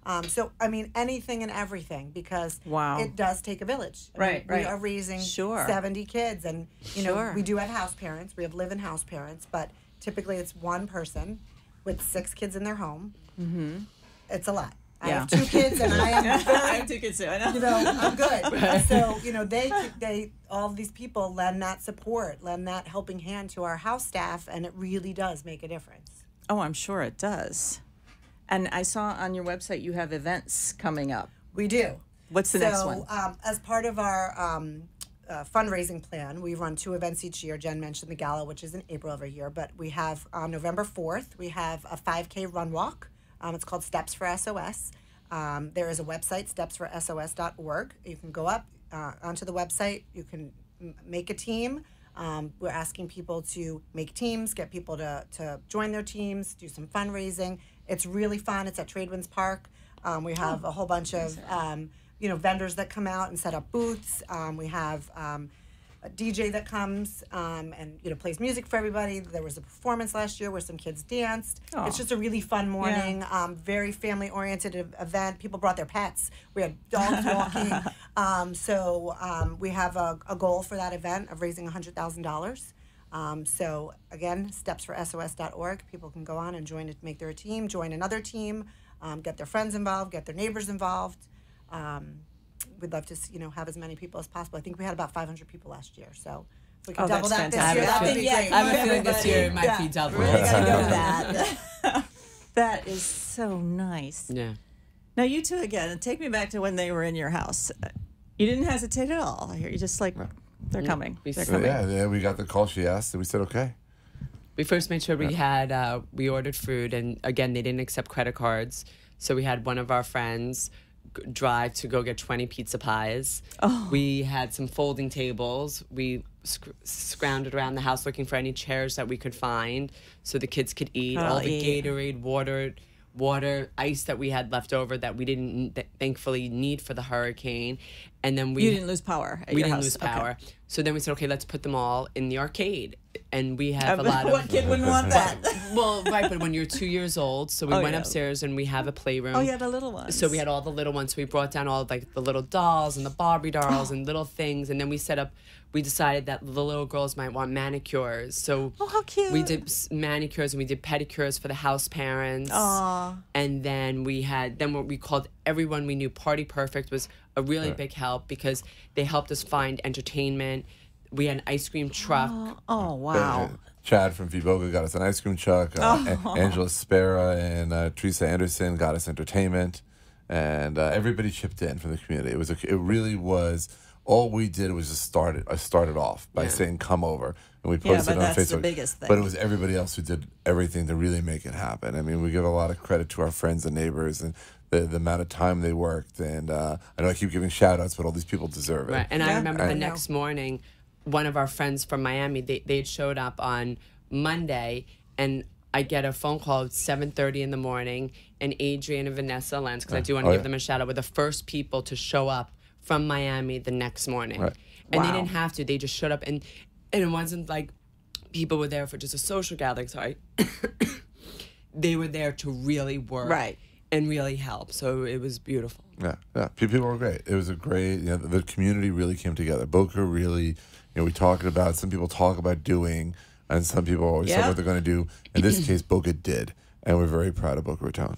Um, so, I mean, anything and everything because Wow. it does take a village. I mean, Right, We are raising Sure. 70 kids and you know Sure. we do have house parents we have live-in house parents but typically it's one person with six kids in their home. Mm-hmm. It's a lot. I Yeah. have two kids, and I am <laughs> I have two kids too. I know. you know, I'm good. <laughs> So, you know, they they all these people lend that support, lend that helping hand to our house staff, and it really does make a difference. Oh, I'm sure it does. And I saw on your website you have events coming up. We do. What's the so, next one? Um, as part of our um, uh, fundraising plan, we run two events each year. Jen mentioned the gala, which is in April every year, but we have on November 4th, we have a 5K run walk. Um, it's called Steps for SOS. Um, there is a website, stepsforsos.org. You can go up uh, onto the website. You can m- make a team. Um, we're asking people to make teams, get people to, to join their teams, do some fundraising. It's really fun. It's at Tradewinds Park. Um, we have a whole bunch of um, you know vendors that come out and set up booths. Um, we have um, a DJ that comes um, and you know plays music for everybody. There was a performance last year where some kids danced. It's just a really fun morning. Um, very family oriented event. People brought their pets. We had dogs walking. <laughs> um, so um, we have a, a goal for that event of raising hundred thousand dollars. Um, so again, stepsforsos.org. People can go on and join it, make their team, join another team, um, get their friends involved, get their neighbors involved. Um, we'd love to, you know, have as many people as possible. I think we had about 500 people last year, so if we could Oh, double that's that this year, I that would have be a- yeah, great. I have a feeling this year it might Yeah. be double. Really gotta go that. <laughs> <laughs> that is so nice. Yeah. Now you two again. Take me back to when they were in your house. You didn't hesitate at all. I hear you just like they're coming. We They're coming. yeah, yeah, we got the call she asked, and we said okay. We first made sure we had uh, we ordered food, and again they didn't accept credit cards, so we had one of our friends g- drive to go get twenty pizza pies. Oh. We had some folding tables. We sc- scrounged around the house looking for any chairs that we could find, so the kids could eat. Oh, All the eat. Gatorade, water, water, ice that we had left over that we didn't th- thankfully need for the hurricane, and then we You didn't lose power. At we your didn't house. lose Okay. power. So then we said, okay, let's put them all in the arcade. And we have a lot what <laughs> of. kid wouldn't want that? <laughs> Well, right, but when you're two years old, so we Oh, went yeah. upstairs and we have a playroom. oh, yeah, the little ones. So we had all the little ones. So we brought down all like the little dolls and the Barbie dolls oh. and little things, and then we set up. We decided that the little girls might want manicures, so Oh, how cute. we did manicures and we did pedicures for the house parents. Aw. And then we had then what we called everyone we knew. Party Perfect was a really big help because they helped us find entertainment. We had an ice cream truck. Oh wow. Uh, Chad from Viboga got us an ice cream truck. Uh, A- Angela Spera and uh, Teresa Anderson got us entertainment, and uh, everybody chipped in from the community. It was a, it really was. All we did was just start it. I started off by saying, "Come over," and we Yeah, posted but it on that's the Facebook. biggest thing. But it was everybody else who did everything to really make it happen. I mean, we give a lot of credit to our friends and neighbors and the, the amount of time they worked. And uh, I know I keep giving shout outs, but all these people deserve it. Right. And I remember I the know. next morning, one of our friends from Miami, they they showed up on Monday, and I get a phone call at seven thirty in the morning, and Adrian and Vanessa Lenz, because I do want to Oh, give yeah. them a shout out, were the first people to show up from Miami the next morning, Right. and Wow. they didn't have to; they just showed up, and and it wasn't like people were there for just a social gathering. Sorry, <coughs> they were there to really work, Right. and really help. So it was beautiful. Yeah, yeah. People were great. It was a great. You know, the, community really came together. Boca really. You know, we talked about. Some people talk about doing, and some people always talk Yeah. what they're going to do. In this case, Boca did, and we're very proud of Boca Raton.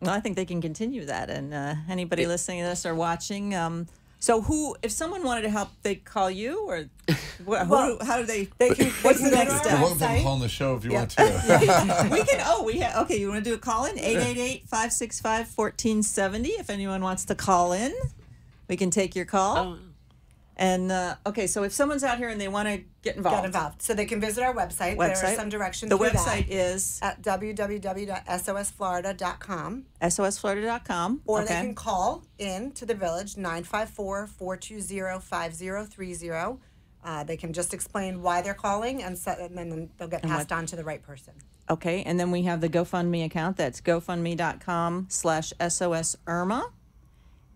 Well, I think they can continue that. And uh, anybody listening to this or watching, um, so who, if someone wanted to help, they call you or wh- who, Well, how do they? They can, <laughs> What's the next step? You're welcome to call on the show if you Yeah. want to. <laughs> we can. Oh, we have. Okay, you want to do a call in? 888 565 1470. If anyone wants to call in, we can take your call. Oh. And uh, okay, so if someone's out here and they want to get involved, Get involved. So they can visit our website. website. There are some directions. The website is at www.sosflorida.com. sosflorida.com. Or okay. they can call in to the village 954 420 5030. Uh, They can just explain why they're calling, and, so, and then they'll get passed on to the right person. Okay, and then we have the GoFundMe account. That's gofundme.com slash SOS Irma.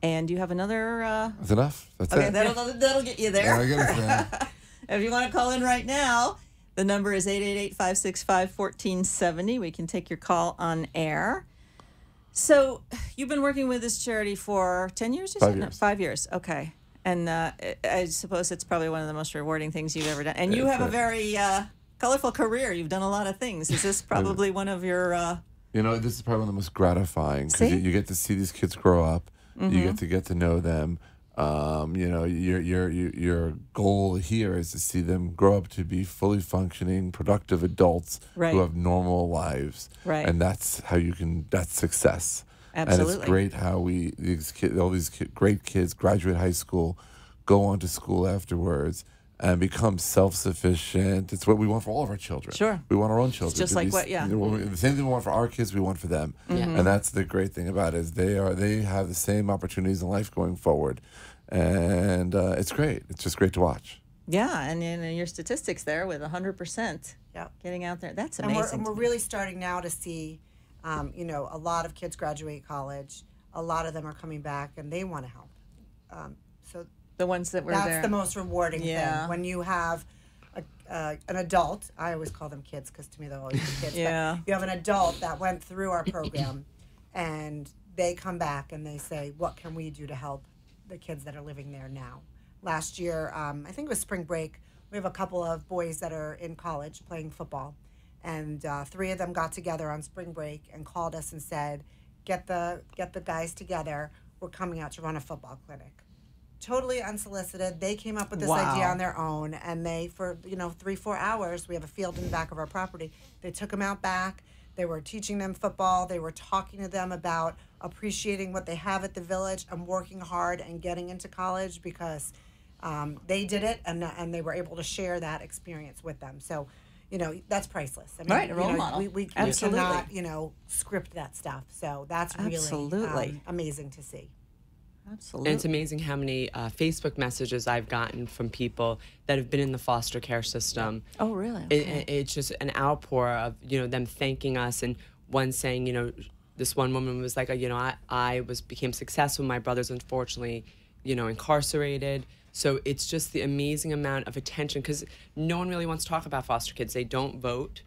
And you have another. Uh, That's enough. That's okay, it. that'll, that'll get you there. Get. <laughs> If you want to call in right now, the number is 888 565 1470. We can take your call on air. So, you've been working with this charity for 10 years? You Five? No, years. Five years, okay. And uh, I- I suppose it's probably one of the most rewarding things you've ever done. And you have a very uh, colorful career. You've done a lot of things. Is this <laughs> probably one of your? Uh, You know, this is probably one of the most gratifying because you, you get to see these kids grow up. You get to get to know them. Um, you know, your your your your goal here is to see them grow up to be fully functioning, productive adults Right. who have normal lives. Right. And that's how you can. That's success. Absolutely. And it's great how we these kids, all these great kids, graduate high school, go on to school afterwards. And become self-sufficient. It's what we want for all of our children. Sure. we want our own children. just like be what- yeah. the same thing we want for our kids, we want for them. And that's the great thing about it is they are they have the same opportunities in life going forward, and uh, it's great. It's just great to watch. yeah, and in your statistics there with hundred percent Yep. getting out there, that's and we're, amazing. and we're really starting now to see, um, you know, a lot of kids graduate college. A lot of them are coming back and they want to help. Um, so the ones that were that's there. the most rewarding Yeah. thing when you have a, uh, an adult. I always call them kids because to me they're always the kids. Yeah. But you have an adult that went through our program, and they come back and they say, "What can we do to help the kids that are living there now?" Last year, um, I think it was spring break. We have a couple of boys that are in college playing football, and uh, three of them got together on spring break and called us and said, "Get the get the guys together. We're coming out to run a football clinic." Totally unsolicited. They came up with this idea on their own, and they, for you know, three four hours, we have a field in the back of our property. They took them out back. They were teaching them football. They were talking to them about appreciating what they have at the village and working hard and getting into college because um, they did it and and they were able to share that experience with them. So. You know that's priceless. I mean, Right, a you role know, model. We, we, we Absolutely. cannot, you know, script that stuff. So that's really Absolutely. um, amazing to see. Absolutely. And it's amazing how many uh, Facebook messages I've gotten from people that have been in the foster care system. oh, really? It, it- it's just an outpour of you know them thanking us and one saying you know this one woman was like you know I, I was became successful my brother's unfortunately you know incarcerated so it's just the amazing amount of attention because no one really wants to talk about foster kids they don't vote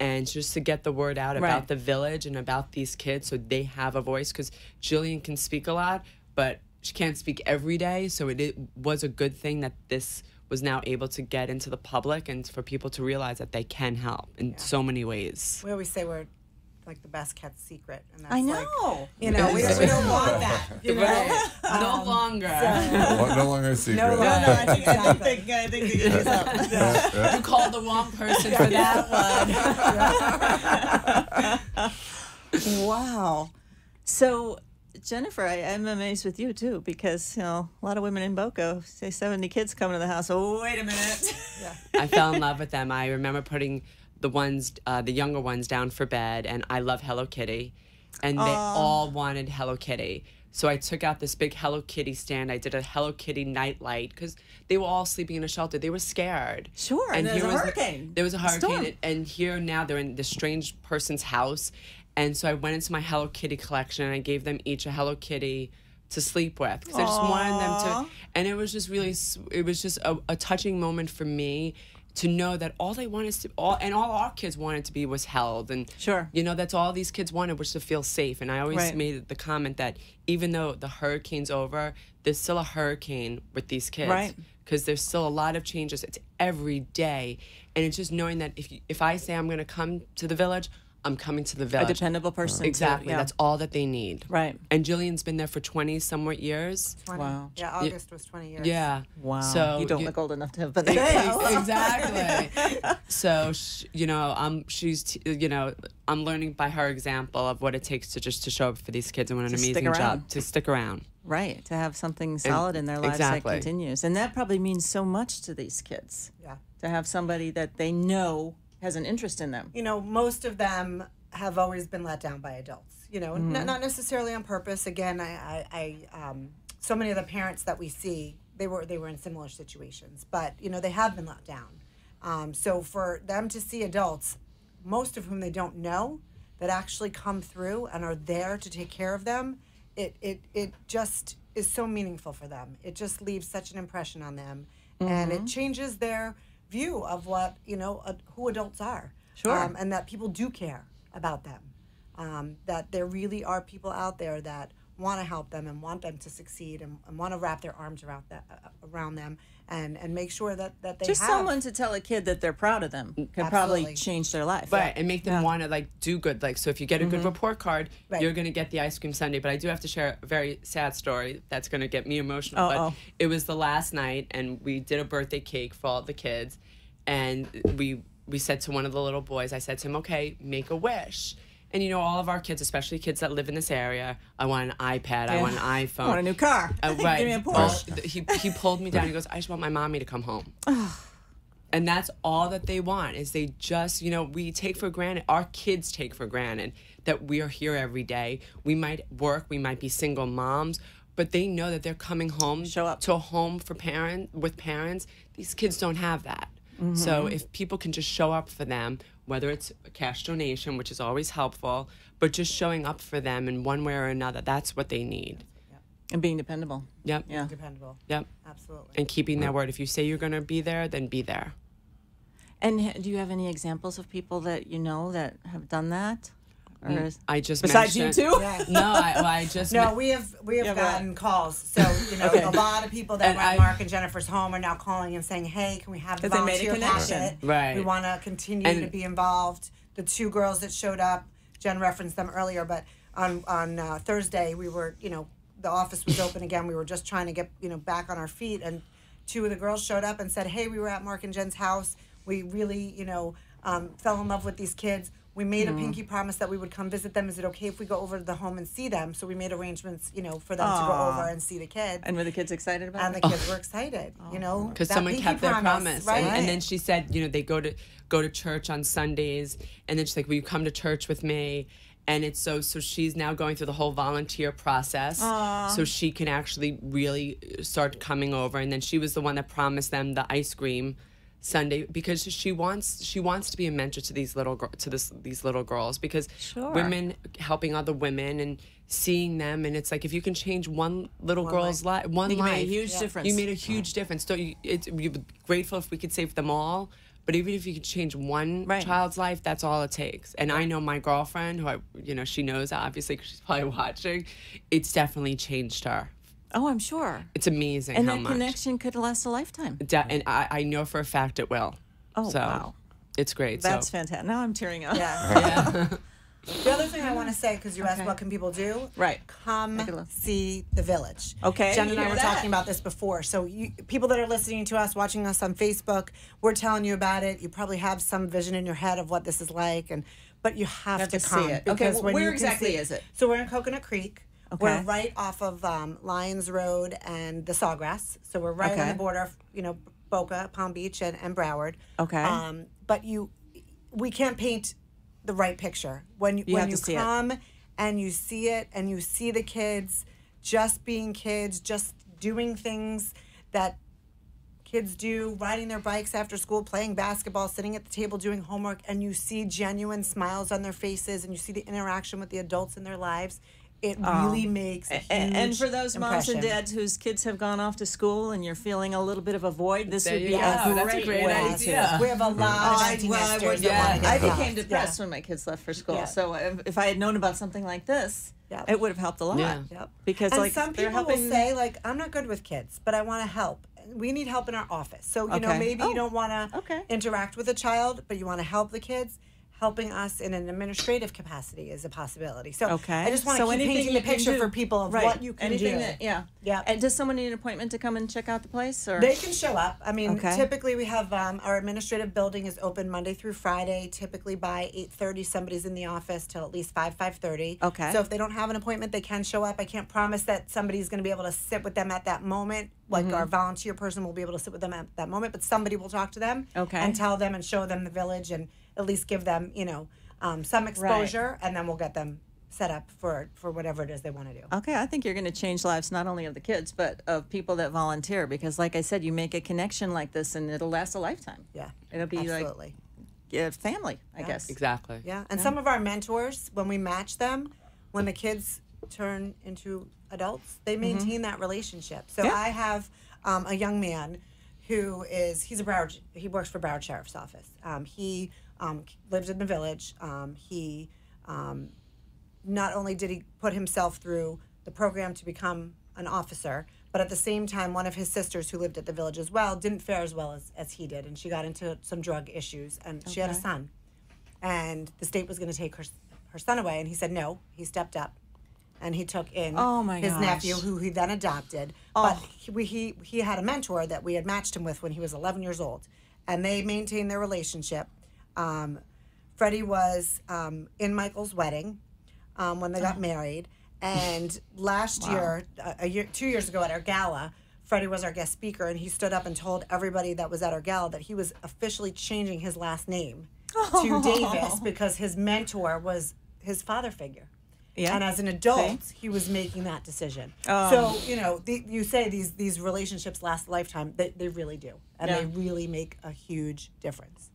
and just to get the word out about Right. the village and about these kids so they have a voice because Jillian can speak a lot but she can't speak every day so it, it was a good thing that this was now able to get into the public and for people to realize that they can help in so many ways. We always say we're like the best kept secret, and that's I like, know. you know, we, we don't want that. <laughs> You know, um, no longer. Well, <laughs> no longer a secret. no, no, no, I think, I think, I think the you called the wrong person for that one. <laughs> Wow. So, Jennifer, I, I'm amazed with you too because you know a lot of women in Boca say 70 kids coming to the house. Oh, wait a minute. Yeah. I fell in love with them. I remember putting the ones, uh, the younger ones, down for bed, and I love Hello Kitty, and they all wanted Hello Kitty. So I took out this big Hello Kitty stand. I did a Hello Kitty night light because they were all sleeping in a shelter. They were scared. Sure, and there's here a was the- hurricane. there was a hurricane, Storm. and, and here now they're in this strange person's house. And so I went into my Hello Kitty collection and I gave them each a Hello Kitty to sleep with because I just wanted them to. And it was just really, it was just a, a touching moment for me to know that all they wanted to all and all our kids wanted to be was held and Sure. you know that's all these kids wanted was to feel safe and i always Right. made the comment that even though the hurricane's over there's still a hurricane with these kids Right. because there's still a lot of changes it's every day and it's just knowing that if you, if i say i'm going to come to the village i'm coming to the A dependable person. too, exactly yeah. that's all that they need Right. and jillian's been there for 20 somewhat years 20. Wow. Yeah, August was 20 years. yeah Wow. so you don't you- look old enough to have <laughs> been there. <laughs> exactly. <laughs> so sh- you know, um, she's t- you know, I'm learning by her example of what it takes to just to show up for these kids and what an To stick amazing around. job to stick around. Right. To have something solid in their lives exactly. that continues. And that probably means so much to these kids Yeah. to have somebody that they know has an interest in them. You know, most of them have always been let down by adults. You know, Mm-hmm. not, not necessarily on purpose. Again, I, I, I um, so many of the parents that we see, they were they were in similar situations, but you know, they have been let down. Um, so for them to see adults, most of whom they don't know, that actually come through and are there to take care of them, it it it just is so meaningful for them. It just leaves such an impression on them, and Mm-hmm. it changes their view of what you know uh, who adults are. Sure. Um, and that people do care about them. Um, that there really are people out there that want to help them and want them to succeed and, and want to wrap their arms around that uh, around them and and make sure that that they Just have someone to tell a kid that they're proud of them could probably change their life. Right, and make them want to like do good. Like, so if you get a good report card, Right. you're gonna get the ice cream sundae. But I do have to share a very sad story that's gonna get me emotional. Uh-oh. But it was the last night, and we did a birthday cake for all the kids, and we we said to one of the little boys, I said to him, "Okay, make a wish." And you know, all of our kids, especially kids that live in this area, I want an iPad, I want an iPhone, I want a new car. uh, right. <laughs> Give me a All- Porsche. he, he pulled me down. He goes, I just want my mommy to come home. and that's all that they want is they just, you know, we take for granted, our kids take for granted that we are here every day. We might work, we might be single moms, but they know that they're coming home Show up. to a home for parent with parents. These kids don't have that. Mm-hmm. So if people can just show up for them, whether it's a cash donation, which is always helpful, but just showing up for them in one way or another, that's what they need. and being dependable. Yep. Yeah. dependable Yep. absolutely And keeping their word. If you say you're going to be there, then be there. And do you have any examples of people that you know that have done that? Or is, I just besides you mentioned- two? Yeah. No, I, well, I just <laughs> No, men- we have we have Yeah, but- gotten calls. So you know, <laughs> Okay. a lot of people that And were at Marc and Jennifer's home are now calling and saying, "Hey, can we have the 'Cause they made a volunteer connection. packet? Right. We want to continue And- to be involved." The two girls that showed up, Jen referenced them earlier, but on on uh, Thursday we were, you know, the office was open again. We were just trying to get you know back on our feet, and two of the girls showed up and said, "Hey, we were at Marc and Jen's house. We really, you know, um, fell in love with these kids." We made a mm. pinky promise that we would come visit them. Is it okay if we go over to the home and see them? So we made arrangements, you know, for them to go over and see the kids. And were the kids excited about And it? And the kids were excited, oh. you know, because someone pinky kept their promise, right? And, and then she said, you know, they go to go to church on Sundays, and then she's like, "Will you come to church with me?" And it's so so she's now going through the whole volunteer process, so she can actually really start coming over. And then she was the one that promised them the ice cream Sunday because she wants she wants to be a mentor to these little gir- to this these little girls because Sure. women helping other women and seeing them and it's like if you can change one little girl's life one You life made a huge difference. you made a huge difference. Don't you? It's you're grateful if we could save them all, but even if you could change one Right. child's life, that's all it takes. And I know my girlfriend, who I, you know, she knows obviously because she's probably watching. It's definitely changed her. Oh, I'm sure. It's amazing And how that much. connection could last a lifetime. De- and I, I know for a fact it will. Oh, so wow. It's great. That's so. fantastic. Now I'm tearing up. Yeah. <laughs> the other thing I want to say, because you asked Okay. what can people do, Right. Come Make it look- see the village. Okay, Jen and you I were that? talking about this before. So you, people that are listening to us, watching us on Facebook, we're telling you about it. You probably have some vision in your head of what this is like, and but you have, have to, to see it. Okay, because well, when where you can exactly see- is it? So we're in Coconut Creek. We're right off of um, Lyons Road and the Sawgrass. So we're right on the border of you know Boca, Palm Beach, and, and Broward. Okay. Um, but you, we can't paint the right picture when you, You when you come and you see it and you see the kids just being kids, just doing things that kids do, riding their bikes after school, playing basketball, sitting at the table doing homework, and you see genuine smiles on their faces and you see the interaction with the adults in their lives. It um, really makes a A- and, and for those moms and dads whose kids have gone off to school and you're feeling a little bit of a void, this There would you be go. a That's a great, great way idea. to. We have a lot of I, well, I, nesters Yeah. want to get I became depressed Yeah. when my kids left for school. Yeah. So if, if I had known about something like this, Yeah. it would have helped a lot. Yeah. Yep. Because and like some they're people will say like I'm not good with kids, but I want to help. We need help in our office. So you know maybe Oh, you don't want to okay. interact with a child, but you want to help the kids. Helping us in an administrative capacity is a possibility. So Okay. I just want to So keep painting the picture do- for people of right. what you can anything do. That, yeah. Yeah. And does someone need an appointment to come and check out the place? Or They can show up. I mean, Okay. typically we have um, our administrative building is open Monday through Friday. Typically by eight thirty, somebody's in the office till at least five five thirty. Okay. So if they don't have an appointment, they can show up. I can't promise that somebody's going to be able to sit with them at that moment. Like Mm-hmm. our volunteer person will be able to sit with them at that moment, but somebody will talk to them. Okay. And tell them and show them the village and at least give them, you know, um, some exposure, and then we'll get them set up for for whatever it is they want to do. Okay, I think you're going to change lives not only of the kids but of people that volunteer because, like I said, you make a connection like this and it'll last a lifetime. Yeah. It'll be Absolutely. like a family, I guess. Exactly. Yeah, and some of our mentors, when we match them, when the kids turn into adults, they maintain that relationship. So Yeah. I have um, a young man who is he's a Broward he works for Broward Sheriff's Office. Um, he um, lives in the village. Um, he um, not only did he put himself through the program to become an officer. But at the same time, one of his sisters who lived at the village as well didn't fare as well as, as he did, and she got into some drug issues, and she had a son, and the state was going to take her her son away, and he said no. He stepped up, and he took in Oh, my his gosh. nephew, who he then adopted. But he, we, he he had a mentor that we had matched him with when he was 11 years old, and they maintained their relationship. Um, Freddie was um, in Michael's wedding um, when they got married, and <laughs> last year, a, year, two years ago at our gala. Freddie was our guest speaker, and he stood up and told everybody that was at our gala that he was officially changing his last name to <laughs> Davis because his mentor was his father figure. Yeah. And as an adult, See? he was making that decision. Oh. So you know, the, you say these these relationships last a lifetime. They, they really do, and Yeah. they really make a huge difference.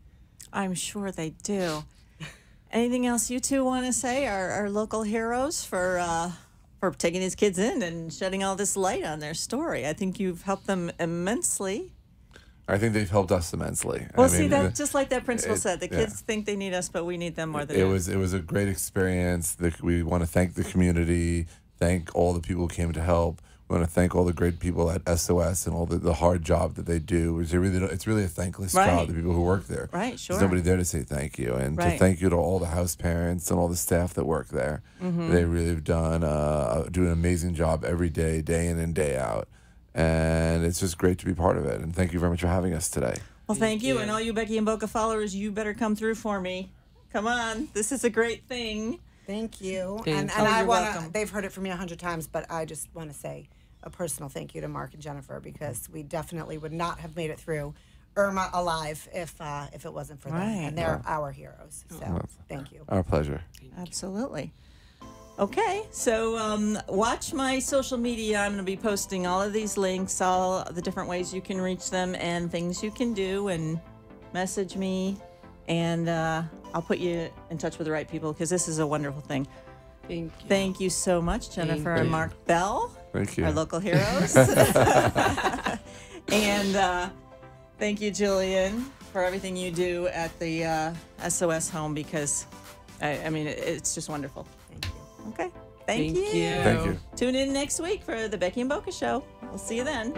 I'm sure they do. <laughs> Anything else you two want to say? Our, our local heroes for uh, for taking these kids in and shedding all this light on their story. I think you've helped them immensely. I think they've helped us immensely. Well, I see mean, that just like that principal it- said, the yeah. kids think they need us, but we need them more than it them. was it was a great experience. The, we want to thank the community, thank all the people who came to help. We want to thank all the great people at SOS and all the, the hard job that they do. It's really it's really a thankless Right. job. The people who work there. Right, sure. There's nobody there to say thank you, and Right. to thank you to all the house parents and all the staff that work there. Mm-hmm. They really have done uh, do an amazing job every day, day in and day out. And it's just great to be part of it. And thank you very much for having us today. Well, thank you. you. And all you Becky in Boca followers, you better come through for me. Come on. This is a great thing. Thank you. Thank and and Oh, I want to. They've heard it from me a hundred times, but I just want to say a personal thank you to Marc and Jennifer because we definitely would not have made it through Irma alive if uh, if it wasn't for them. Right. And they're our heroes. So thank you. Our pleasure. Absolutely. Okay, so um, watch my social media. I'm going to be posting all of these links, all the different ways you can reach them, and things you can do, and message me, and uh, I'll put you in touch with the right people because this is a wonderful thing. Thank you. Thank you so much, Jennifer and you. Marc Bell, Thank you. our local <laughs> heroes, <laughs> and uh, thank you, Jillian, for everything you do at the uh, SOS home because, I, I mean, it, it's just wonderful. Thank you. Okay. Thank, Thank you. you. Thank you. Tune in next week for the Becky in Boca Show. We'll see you then.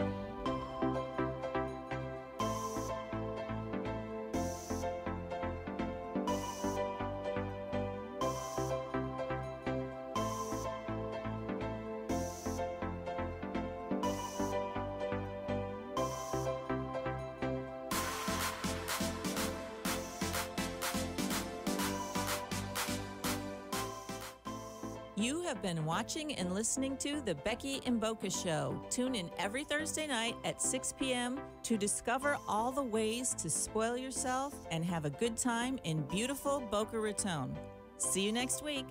Watching and listening to The Becky in Boca Show. Tune in every Thursday night at 6 p.m. to discover all the ways to spoil yourself and have a good time in beautiful Boca Raton. See you next week.